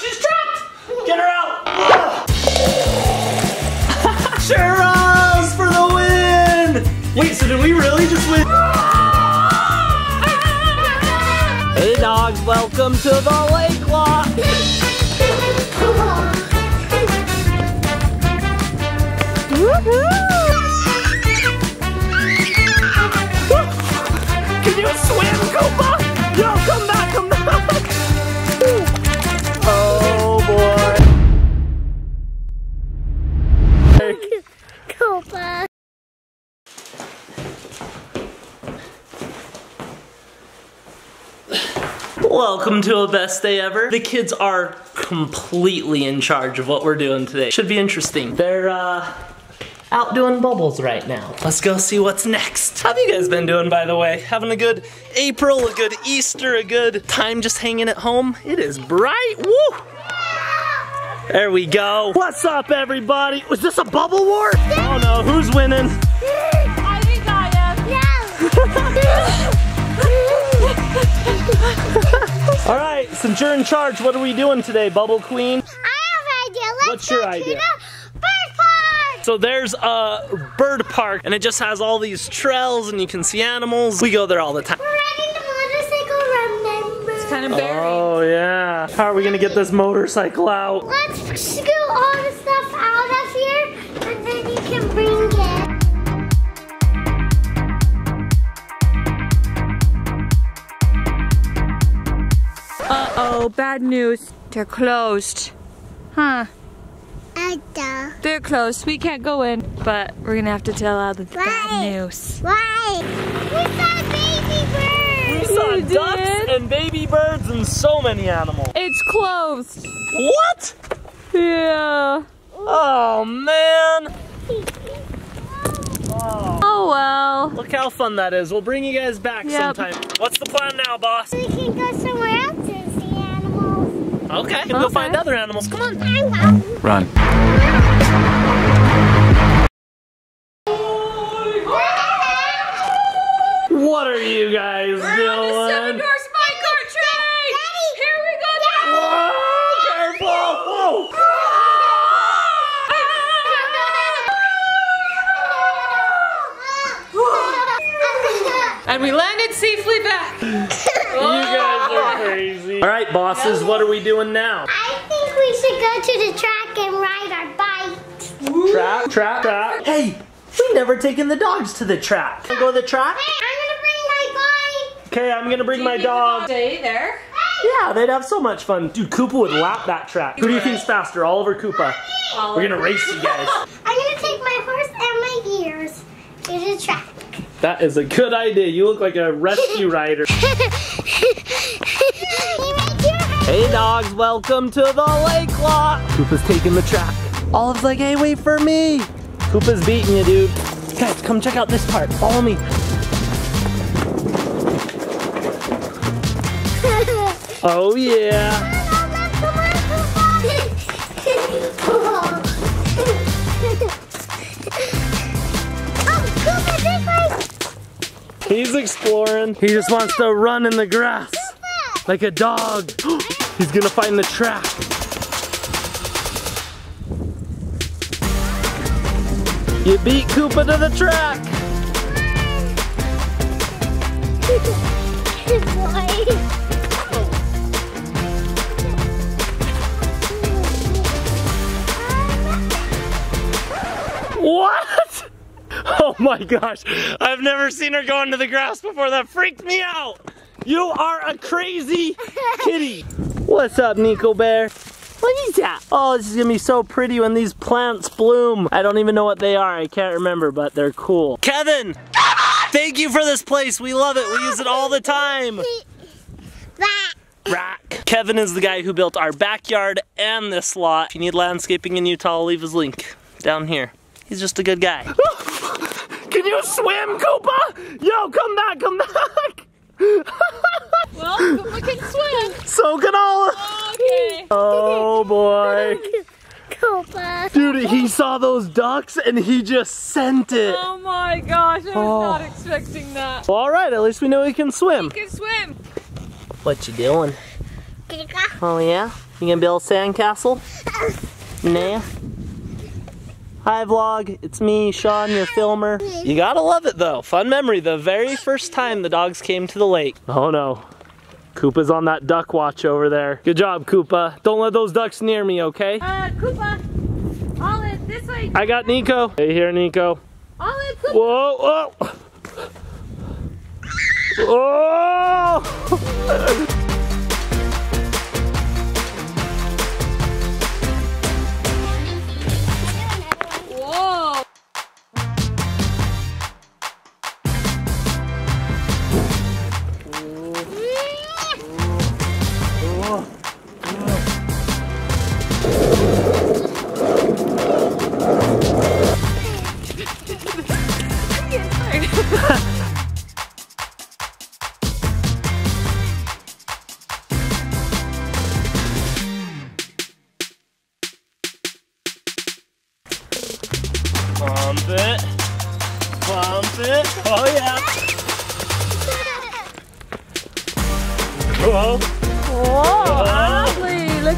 She's trapped! Get her out! Churros for the win! Wait, so did we really just win? Hey dogs, welcome to the lake lot! Can you swim, Koopa? Yo, come Welcome to a best day ever. The kids are completely in charge of what we're doing today. Should be interesting. They're uh out doing bubbles right now. Let's go see what's next. How have you guys been doing by the way? Having a good April, a good Easter, a good time just hanging at home? It is bright. Woo! There we go. What's up everybody? Was this a bubble war? Oh no, who's winning? I think I am. All right, since you're in charge, what are we doing today, Bubble Queen? I have an idea. Let's What's your go idea? To the bird park. So there's a bird park and it just has all these trails and you can see animals. We go there all the time. We're riding the motorcycle, remember? It's kind of buried. Oh yeah. How are we gonna get this motorcycle out? Let's scoot on the bad news. They're closed. Huh. They're closed. We can't go in. But we're gonna have to tell all the Why? bad news. Why? We saw baby birds. We saw You ducks did? and baby birds and so many animals. It's closed. What? Yeah. Oh man. Oh, Oh well. look how fun that is. We'll bring you guys back Yep. sometime. What's the plan now, boss? We can go somewhere else and see animals. Okay, go Okay. find other animals. Come on. I. Run. And we landed safely back. You guys are oh. crazy. All right, bosses, what are we doing now? I think we should go to the track and ride our bike. Trap, trap, trap. Hey, we never taken the dogs to the track. Can I go to the track? Hey, I'm gonna bring my bike. Okay, I'm gonna bring my dog. Stay there. Yeah, they'd have so much fun. Dude, Koopa would lap that track. Who do you think's faster, Oliver or Koopa? We're gonna race you guys. I'm gonna take my horse and my ears to the track. That is a good idea. You look like a rescue rider. Hey dogs, welcome to the lake lot. Koopa's taking the track. Olive's like, hey, wait for me. Koopa's beating you, dude. Guys, come check out this part. Follow me. Oh yeah. He's exploring. He just wants to run in the grass like a dog. He's gonna find the track. You beat Koopa to the track. Good boy. Oh my gosh. I've never seen her go into the grass before. That freaked me out. You are a crazy kitty. What's up, Niko Bear? What is that? Oh, this is gonna be so pretty when these plants bloom. I don't even know what they are. I can't remember, but they're cool. Kevin! Thank you for this place. We love it. We use it all the time. Rack. Kevin is the guy who built our backyard and this lot. If you need landscaping in Utah, I'll leave his link down here. He's just a good guy. Can you swim, Koopa? Yo, come back, come back. Well, Koopa can swim. So can Olive. Okay. Oh boy. Koopa. Dude, he saw those ducks and he just sent it. Oh my gosh, I was Oh. not expecting that. Well, all right, at least we know he can swim. He can swim. What you doing? Oh yeah? You gonna build a sandcastle? Nah. Hi vlog, it's me, Sean, your filmer. You gotta love it though. Fun memory, the very first time the dogs came to the lake. Oh no. Koopa's on that duck watch over there. Good job, Koopa. Don't let those ducks near me, okay? Uh, Koopa. Olive, this way. I got Niko. Hey here, Niko. Olive, Koopa. Whoa, whoa. Oh!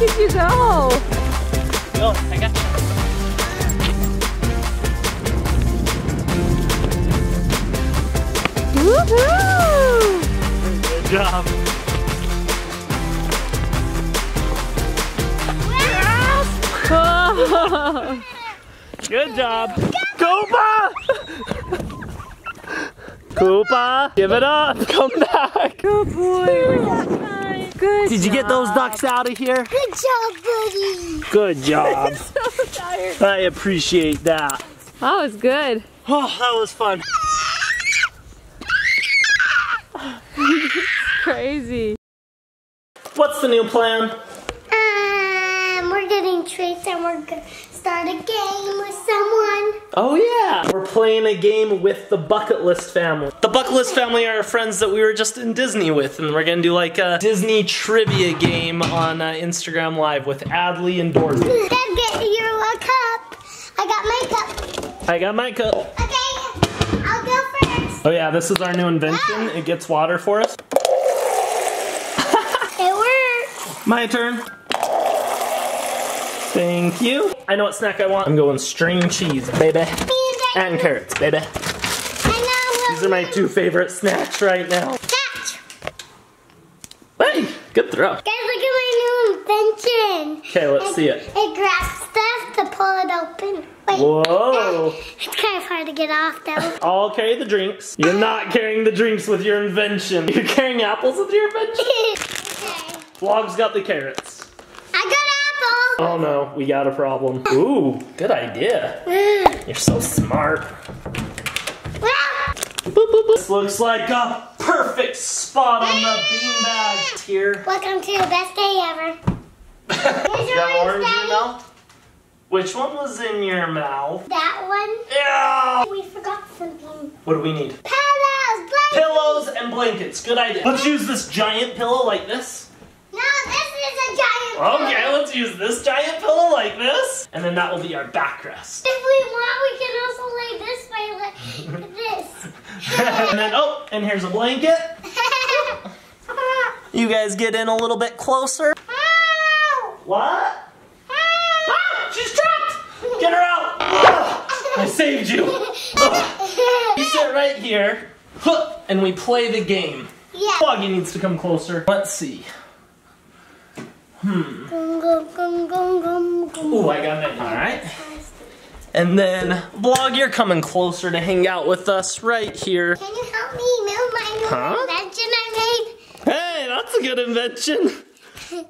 look at you go. Go, I got you. Woohoo! Good job. Oh. Good job. Koopa! Koopa, give it up. Come back. Good boy. Good Did you get those ducks out of here? Good job, buddy. Good job. So tired. I appreciate that. That was good. Oh, that was fun. Crazy. What's the new plan? Um, we're getting treats and we're gonna start a game with someone. Oh yeah, we're playing a game with the Bucket List family. The Bucket List family are friends that we were just in Disney with, and we're gonna do like a Disney trivia game on uh, Instagram Live with Adley and Dorothy. Dad, get your cup. I got my cup. I got my cup. Okay, I'll go first. Oh yeah, this is our new invention. It gets water for us. It worked. My turn. Thank you. I know what snack I want. I'm going string cheese, baby. And carrots, baby. These are my two favorite snacks right now. Catch. Hey, good throw. Guys, look at my new invention. Okay, let's see it. It grabs stuff to pull it open. Wait. Whoa. It's kind of hard to get off though. I'll carry the drinks. You're not carrying the drinks with your invention. You're carrying apples with your invention? okay. Vlog's got the carrots. I got apple. Oh no, we got a problem. Ooh, good idea. You're so smart. This looks like a perfect spot on the beanbag here. welcome to the best day ever. You got yours, orange in your mouth? Which one was in your mouth? That one. Yeah. We forgot something. What do we need? Pillows, blankets. Pillows and blankets. Good idea. Let's use this giant pillow like this. No, this is a giant. Okay, let's use this giant pillow like this. And then that will be our backrest. If we want, we can also lay this way like this. and then, oh, and here's a blanket. You guys get in a little bit closer. What? Ah, she's trapped! Get her out! I saved you. You sit right here, and we play the game. yeah. Foggy needs to come closer. Let's see. Gum. Ooh, I got it. All right. And then, Vlog, you're coming closer to hang out with us right here. Can you help me move my new Huh? invention I made? Hey, that's a good invention.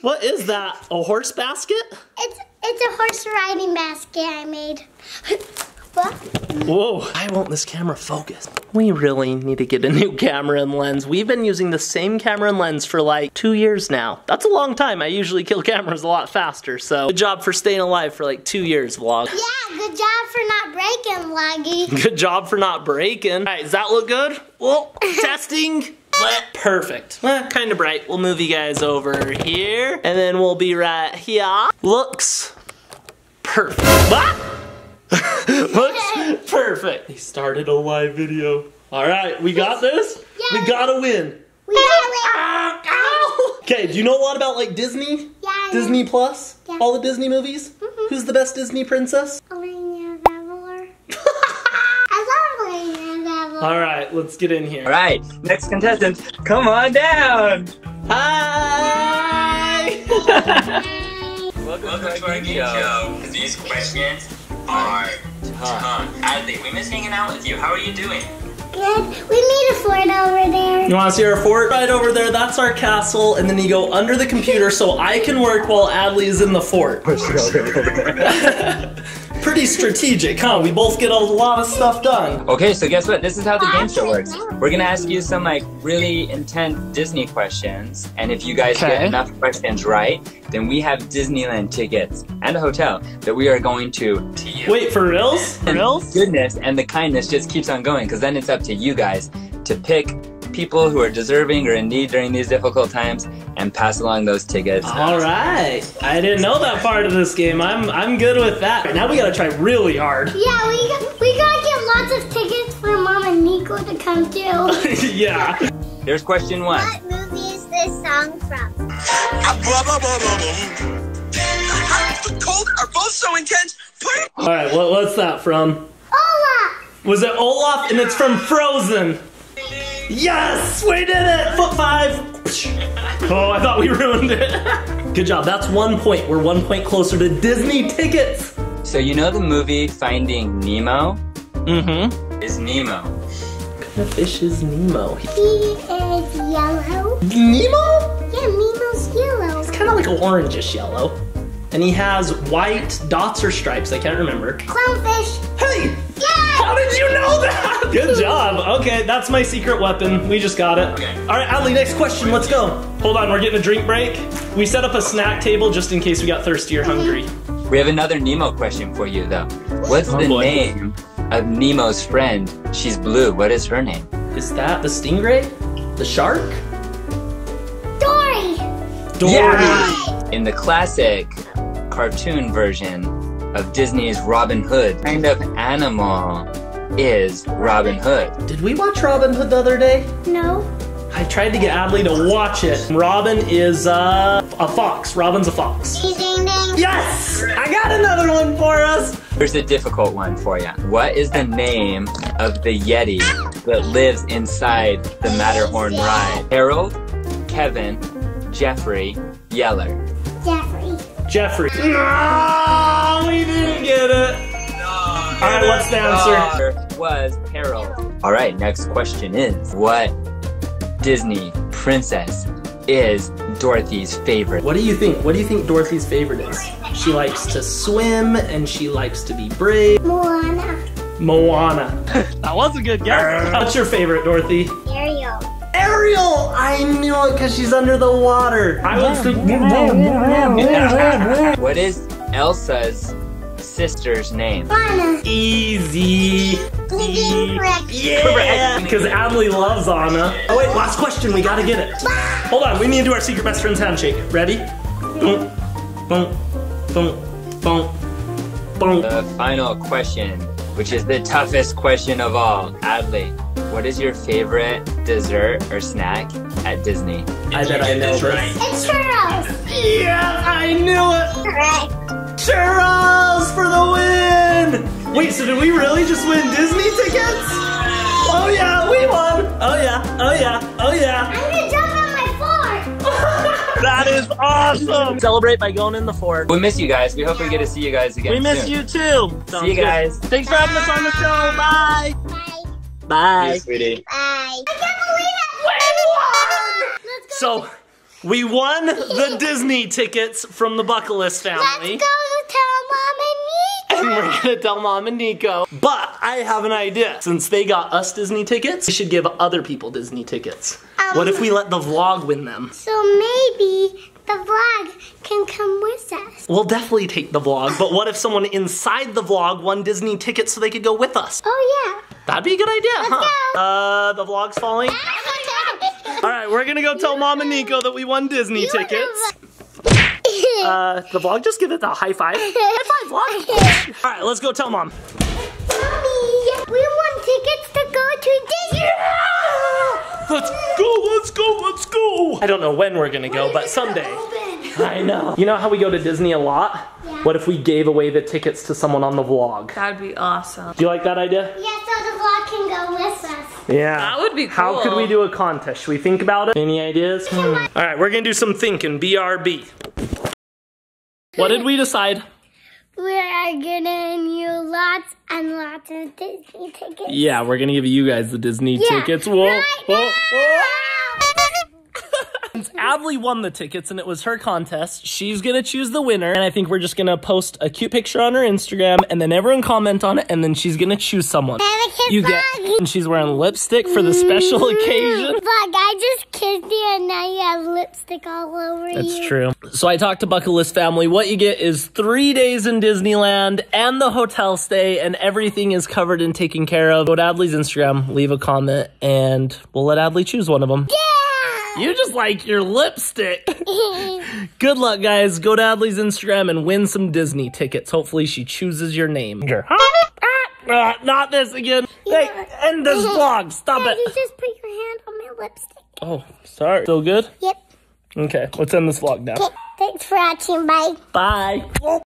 What is that? A horse basket? It's it's a horse riding basket I made. Whoa, why won't this camera focus? We really need to get a new camera and lens. We've been using the same camera and lens for like two years now. That's a long time. I usually kill cameras a lot faster, so good job for staying alive for like two years, vlog. Yeah, good job for not breaking, Laggy. Good job for not breaking. All right, does that look good? Well, testing. Perfect. Well, kind of bright. We'll move you guys over here, and then we'll be right here. Looks perfect. What? Looks perfect. He started a live video. All right, we got this. Yeah. We gotta win. We got it. Ow, ow. Okay, do you know a lot about like Disney? Yeah, Disney Plus? Yeah. All the Disney movies? Mhm. Who's the best Disney princess? Elena Traveler. I love Elena Traveler. All right, let's get in here. All right, next contestant, come on down. Hi! Welcome, to our game show. These questions are tough. Adley, we miss hanging out with you. How are you doing? Good. We need a fort over there. You want to see our fort? Right over there, that's our castle, and then you go under the computer so I can work while Adley is in the fort. Pretty strategic, huh? We both get a lot of stuff done. Okay, so guess what? This is how the game show works. We're gonna ask you some like really intense Disney questions, and if you guys get enough questions right, then we have Disneyland tickets and a hotel that we are going to to you. Wait, for reals? For reals? goodness and the kindness just keeps on going because then it's up to you guys to pick people who are deserving or in need during these difficult times and pass along those tickets. All right. I didn't know that part of this game. I'm I'm good with that. Now we gotta try really hard. Yeah, we got, we gotta get lots of tickets for Mom and Niko to come too. yeah. Here's question one. what movie is this song from? The cold are both so intense. All right. What, what's that from? Olaf. Was it Olaf? And it's from Frozen. Yes, we did it. Foot five. Oh, I thought we ruined it. Good job. That's one point. We're one point closer to Disney tickets. So you know the movie Finding Nemo Mm-hmm. is Nemo. The fish is Nemo. He is yellow. Nemo? Yeah, Nemo's yellow. It's kind of like an orangish yellow. And he has white dots or stripes. I can't remember. Clownfish. Hey! Yeah. How did you know that? Good job. Okay, that's my secret weapon. We just got it. Okay. All right, Adley, next question. Let's go. Hold on, we're getting a drink break. We set up a snack table just in case we got thirsty or hungry. We have another Nemo question for you though. What's Oh, the boy. name of Nemo's friend? She's blue. What is her name? Is that the stingray? The shark? Dory. Dory. Yeah! In the classic cartoon version of Disney's Robin Hood, kind of animal is Robin Hood? Did we watch Robin Hood the other day? No. I tried to get Adley to watch it. Robin is uh, a fox. Robin's a fox. Ding ding ding. Yes! I got another one for us. Here's a difficult one for you. What is the name of the Yeti that lives inside the Matterhorn ride? Harold, Kevin, Jeffrey, Yeller. Jeffrey. Jeffrey. No, we didn't get it. All right, what's the answer? Answer was Harold. All right, next question is what Disney princess is Dorothy's favorite? What do you think? What do you think Dorothy's favorite is? She likes to swim and she likes to be brave. Moana. Moana. that was a good guess. What's your favorite, Dorothy? Ariel. Ariel! I knew it because she's under the water. I was What is Elsa's sister's name? Anna. Easy. Easy. Correct. Yeah, because Adley loves Anna. Oh wait, last question. We gotta get it. Hold on, we need to do our secret best friends handshake. Ready? Boom, boom, boom, boom, boom. The final question, which is the toughest question of all. Adley, what is your favorite dessert or snack at Disney? I bet I know this. It's churros. Yeah, I knew it. Correct. Churros for the win! Wait, so did we really just win Disney tickets? Oh yeah, we won! Oh yeah, oh yeah, oh yeah. I'm gonna jump on my fort. That is awesome! Celebrate by going in the fort. We miss you guys. We hope we get to see you guys again. We miss soon. you too. See you guys. Thanks for having us on the show. Bye. Bye. Bye. See you, sweetie. Bye. I can't believe it. Let's go. So, we won the Disney tickets from the Bucket List Let's family. go tell mom and And we're gonna tell mom and Niko. But I have an idea. Since they got us Disney tickets, we should give other people Disney tickets. Um, what if we let the vlog win them? So maybe the vlog can come with us. We'll definitely take the vlog, but what if someone inside the vlog won Disney tickets so they could go with us? Oh yeah. That'd be a good idea, Let's huh? go. Uh, the vlog's falling. All right, we're gonna go tell mom and Niko that we won Disney tickets. Uh, the vlog, just give it the high five. High five, vlog. All right, let's go tell mom. Mommy, we want tickets to go to Disney. Let's go, let's go, let's go. I don't know when we're gonna go, but someday. I know. You know how we go to Disney a lot? Yeah. What if we gave away the tickets to someone on the vlog? That'd be awesome. Do you like that idea? Yeah, so the vlog can go with us. Yeah. That would be cool. How could we do a contest? Should we think about it? Any ideas? Hmm. All right, we're gonna do some thinking. BRB. What did we decide? We are getting you lots and lots of Disney tickets. Yeah, we're gonna give you guys the Disney Yeah, tickets. Whoa, right whoa, whoa. Since Adley won the tickets and it was her contest, she's gonna choose the winner. And I think we're just gonna post a cute picture on her Instagram and then everyone comment on it and then she's gonna choose someone. And a kiss You get, and she's wearing lipstick for the special mm, occasion. Look, I just kissed you and now you have lipstick all over you. That's true. So I talked to Bucket List family. What you get is three days in Disneyland and the hotel stay, and everything is covered and taken care of. Go to Adley's Instagram, leave a comment, and we'll let Adley choose one of them. Yeah. You just like your lipstick. Good luck, guys. Go to Adley's Instagram and win some Disney tickets. Hopefully, she chooses your name. Ah, not this again. Hey, end this vlog. Stop it. you just put your hand on my lipstick. Oh, sorry. Still good? Yep. Okay, let's end this vlog now. Thanks for watching. Bye. Bye.